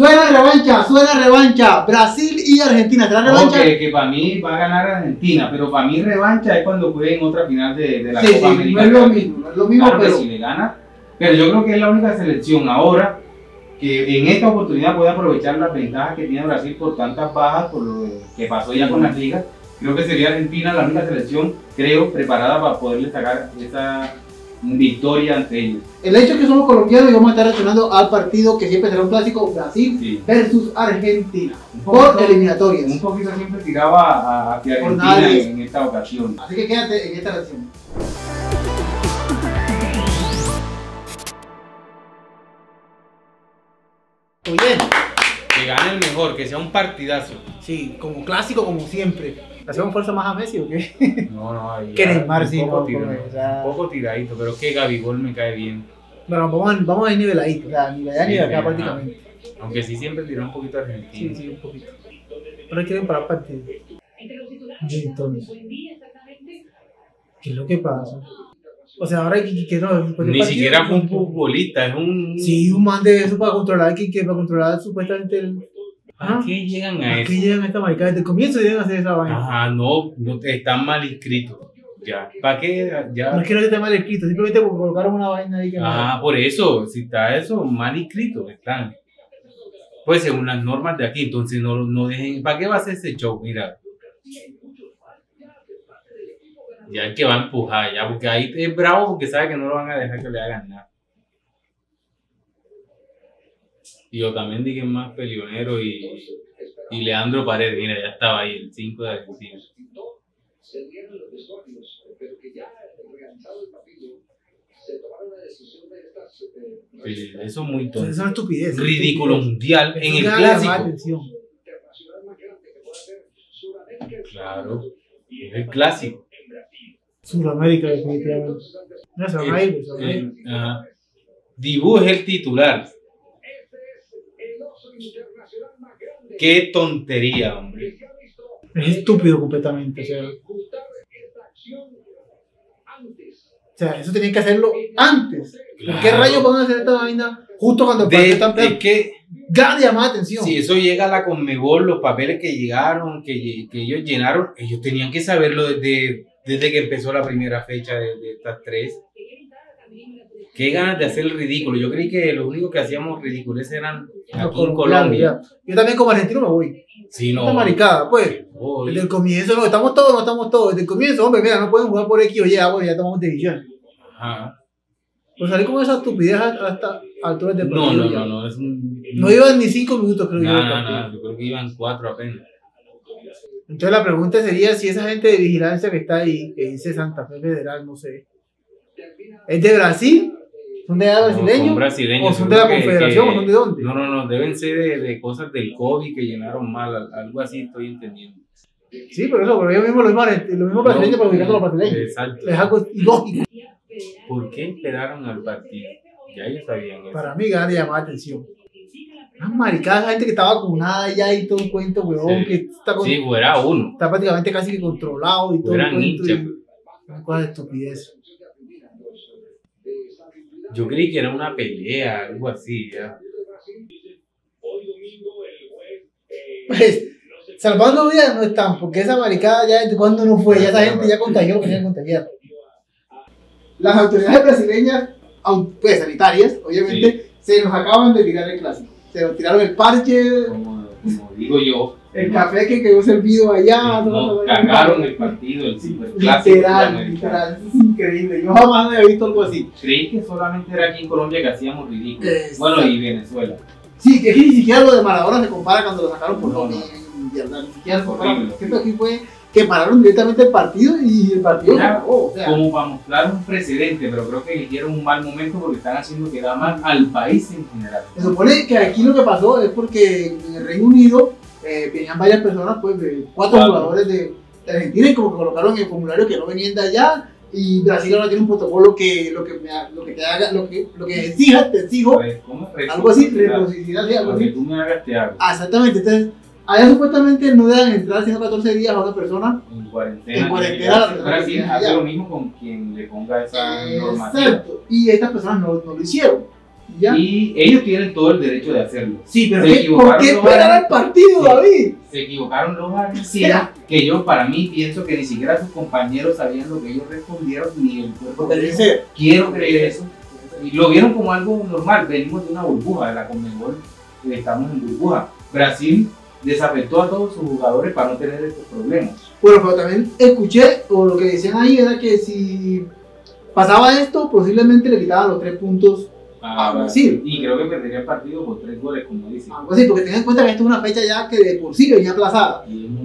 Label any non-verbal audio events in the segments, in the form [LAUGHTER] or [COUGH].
Suena revancha, suena revancha. Brasil y Argentina. ¿Será revancha? que, que para mí va a ganar Argentina, pero para mí revancha es cuando jueguen otra final de, de la Sí, Copa sí, América. no es lo mismo, no es lo mismo, Claro que pero. si le gana, pero yo creo que es la única selección ahora que en esta oportunidad puede aprovechar las ventajas que tiene Brasil por tantas bajas, por lo que pasó ya con las ligas. Creo que sería Argentina la única selección, creo, preparada para poderle sacar esa victoria ante ellos. El hecho es que somos colombianos y vamos a estar reaccionando al partido que siempre será un clásico Brasil Sí. versus Argentina por eliminatorias. un poquito siempre tiraba a, a que Por Argentina en esta ocasión. Así que quédate en esta reacción. Muy bien. Que gane el mejor, que sea un partidazo. Sí, como clásico, como siempre. ¿Le hacemos fuerza más a Messi o qué? No, no, ahí Que Neymar un sí, poco no, tirado, como, o sea- un poco tiradito, pero es que Gabigol me cae bien. Bueno, vamos a, vamos a ir niveladitos, o sea, ni de allá ni de Sí, acá prácticamente. Aunque sí siempre tiró un poquito argentino. Sí, sí, un poquito. Pero quieren parar partido. Entonces, ¿qué es lo que pasa? O sea, ahora que, que no. del Ni partido- siquiera fue un futbolista, es un. Sí, un man de eso para controlar, que, que para controlar supuestamente el. ¿A Ajá. qué llegan a ¿A eso? qué llegan a esta maricada? Desde el comienzo llegan a hacer esa vaina. Ajá, no, no están mal inscritos. Ya. ¿Para qué? No Ya. es que no esté mal escrito, simplemente colocaron una vaina ahí que no. Ajá, por eso, si está eso, mal inscritos están. Pues según las normas de aquí, entonces no, no dejen. ¿Para qué va a hacer ese show? Mira. Ya el que va a empujar, ya, porque ahí es bravo porque sabe que no lo van a dejar que le hagan nada. Y yo también dije más Pelionero y, y Leandro Paredes, mira, ya estaba ahí, el 5 de Argentina. Sí, eso es muy tonto. es una estupidez. Ridículo mundial Eso en el clásico. Claro, es el clásico. Sudamérica, definitivamente. No, se van a ir, se a ir. Eh. Dibu es el titular. Qué tontería, hombre. Es estúpido completamente. O sea, o sea, eso tenían que hacerlo antes. ¿Por qué Claro. rayos van a hacer esta vaina justo cuando el De, partido está es empezando? que llamada de atención. si eso llega a la Conmebol, los papeles que llegaron, que, que ellos llenaron, ellos tenían que saberlo desde, desde que empezó la primera fecha de, de estas tres. Qué ganas de hacer el ridículo. Yo creí que los únicos que hacíamos ridiculeces eran aquí en Colombia. Yo también como argentino me voy. Sí, no. Esta maricada, pues. Desde el comienzo, no, estamos todos, no estamos todos. Desde el comienzo, hombre, mira, no pueden jugar por X o Y, ah, bueno, ya tomamos decisión. Ajá. Pues salir con esa estupidez hasta alturas de No, partido. no, ya. no, no, es un... No iban ni cinco minutos, creo yo. No, no, no, yo creo que iban cuatro apenas. Entonces la pregunta sería si esa gente de vigilancia que está ahí, que dice Santa Fe Federal, no sé, ¿es de Brasil? ¿Son de brasileños? son brasileños. ¿O son de la Confederación? que- ¿O son de dónde? No, no, no, deben ser de, de cosas del COVID que llenaron mal, al- algo así estoy entendiendo. Sí, pero eso, pero ellos mismos los mismos, los mismos brasileños No, perjudicando a los brasileños. Exacto. Es algo ilógico. ¿Por qué esperaron al partido? Ya ellos sabían eso. Para mí, gana llamar la atención. Unas maricadas, gente que está vacunada ya y todo un cuento, weón, Sí. que está, con- Sí, fuera uno. está prácticamente casi que controlado y todo Fueran cuento. y- Una cosa de estupidez. Yo creí que era una pelea, algo así, ya. Pues, salvando vidas no están, porque esa maricada ya desde cuando no fue, ya esa gente ya contagió lo que tenían que contagiar. Las autoridades brasileñas, pues sanitarias, obviamente, se nos acaban de tirar el clásico. Se nos tiraron el parche, Como, como digo yo. El café que quedó servido allá. no, todo, todo, cagaron el partido, el superclásico. Literal, literal, es increíble. Yo jamás había visto algo así. Creí que solamente era aquí en Colombia que hacíamos ridículo. Exacto. Bueno, y Venezuela. Sí, que aquí ni siquiera lo de Maradona se compara cuando lo sacaron por No, no, no. ni siquiera se aquí fue que pararon directamente el partido y el partido acabó, o sea, como para mostrar un precedente, pero creo que eligieron un mal momento porque están haciendo quedar mal al país en general. Se supone que aquí lo que pasó es porque en el Reino Unido eh, venían varias personas, pues, de cuatro Claro. jugadores de, de Argentina y como que colocaron en el formulario que no venían de allá. Y Brasil ahora tiene un protocolo que lo que, me lo que te haga, lo que, lo que exija, te exijo, Pues, ¿cómo es algo así, reciprocidad? algo así. tú me hagas te hago. Ah, exactamente, entonces, allá supuestamente no dejan entrar 114 días a una persona. En cuarentena. En cuarentena. Brasil hace lo mismo con quien le ponga esa normativa. Exacto, y estas personas no, no lo hicieron. Ya. Y ellos tienen todo el derecho de hacerlo. Sí, pero Se ¿qué- ¿por qué esperar al partido, Sí. David? Se equivocaron los argentinos, [LAUGHS] que yo para mí pienso que ni siquiera sus compañeros sabían lo que ellos respondieron, ni el cuerpo dice, Quiero creer eso. Y lo vieron como algo normal. Venimos de una burbuja de la Conmebol. y Estamos en burbuja. Brasil desafectó a todos sus jugadores para no tener estos problemas. Bueno, pero también escuché, o lo que decían ahí era que si pasaba esto, posiblemente le quitaban los tres puntos a Brasil. Y creo que perdería el partido por tres goles, como dicen. Algo así, porque ten en cuenta que esto es una fecha ya que de por sí venía aplazada.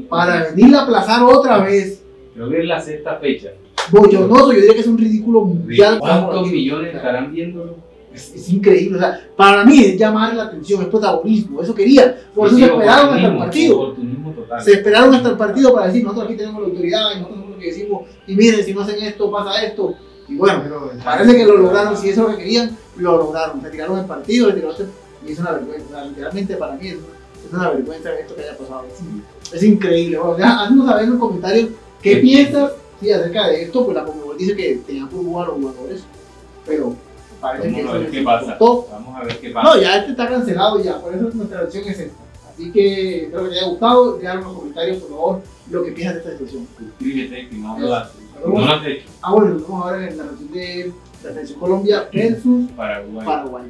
Para venirla a aplazar otra vez, Creo que es la sexta fecha. bochornoso, yo diría que es un ridículo mundial. ¿Cuántos millones estarán viéndolo? Es, es increíble, o sea, para mí es llamar la atención, es protagonismo, eso quería. Por eso Sí, se esperaron hasta el partido. Se esperaron hasta el partido para decir, nosotros aquí tenemos la autoridad y nosotros somos lo que decimos, y miren, si no hacen esto, pasa esto. Y bueno, Pero, parece que lo lograron, si eso es lo que querían, lo lograron. Retiraron el partido, retiraron este- y es una vergüenza. O sea, literalmente para mí es, es una vergüenza esto que haya pasado. Es, es increíble. Ya, haznos saber en los comentarios qué ¿Qué piensas sí, acerca de esto. Pues la Conmebol dice que tenían burbuja a los jugadores, pero parece que Vamos a eso ver qué pasa. Vamos a ver qué pasa. No, ya este está cancelado ya, por eso nuestra versión es esta. Así que espero que te haya gustado. Dejar en los comentarios, por favor, lo que piensas de esta situación. Suscríbete, que no lo No lo has hecho. Ah, bueno, nos vemos ahora en la versión de la selección Colombia versus Paraguay. Paraguay.